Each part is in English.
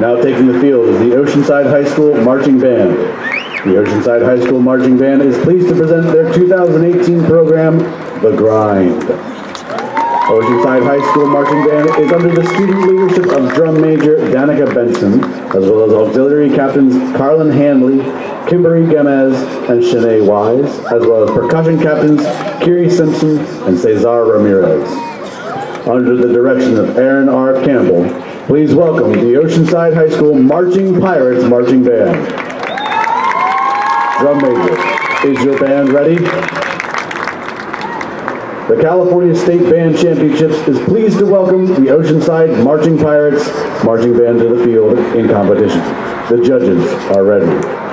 Now taking the field is the Oceanside High School Marching Band. The Oceanside High School Marching Band is pleased to present their 2018 program, The Grind. Oceanside High School Marching Band is under the student leadership of drum major Danica Benson, as well as auxiliary captains Carlin Hanley, Kimberly Gomez, and Shanae Wise, as well as percussion captains Kiri Simpson and Cesar Ramirez. Under the direction of Aaron R. Campbell, please welcome the Oceanside High School Marching Pirates Marching Band. Drum major, is your band ready? The California State Band Championships is pleased to welcome the Oceanside Marching Pirates Marching Band to the field in competition. The judges are ready.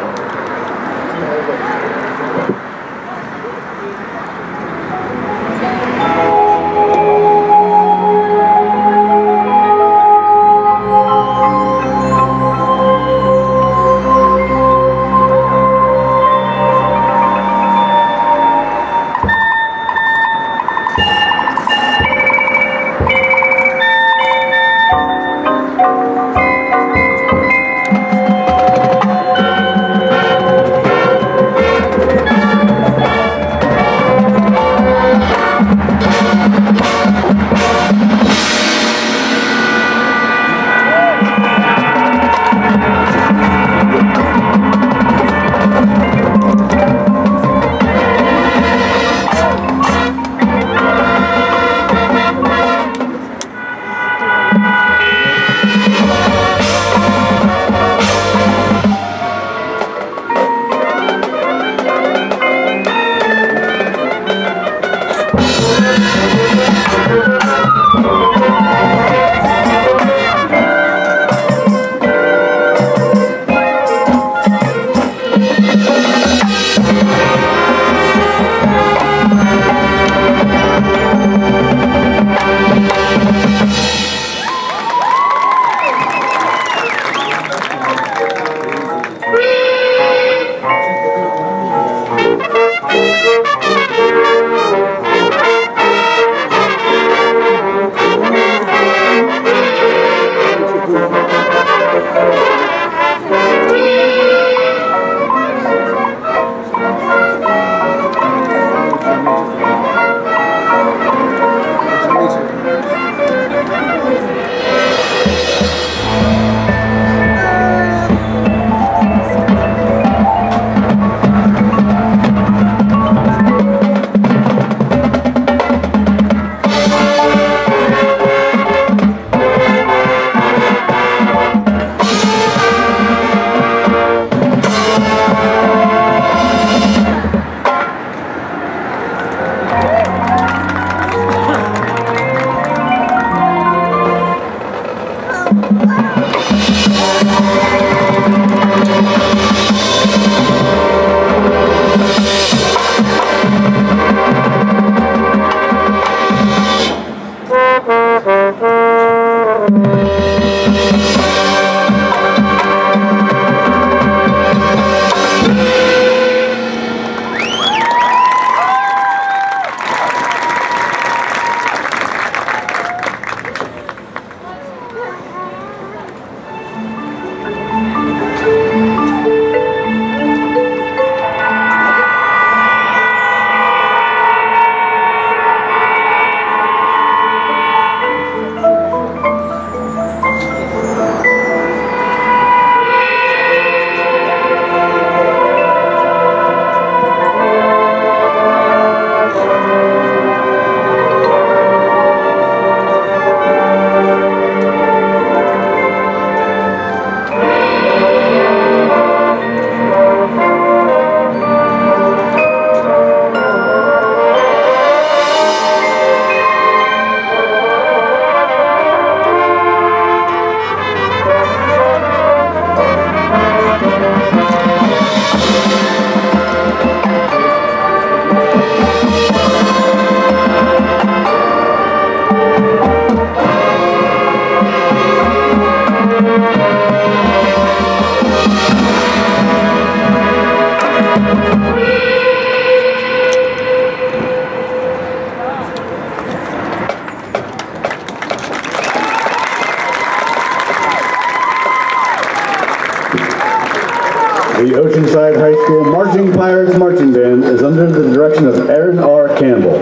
The Oceanside High School Marching Pirates Marching Band is under the direction of Aaron R. Campbell.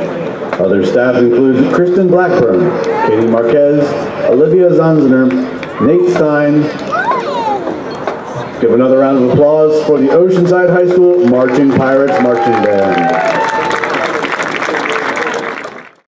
Other staff includes Kristen Blackburn, Katie Marquez, Olivia Zanziner, Nate Stein. Give another round of applause for the Oceanside High School Marching Pirates Marching Band.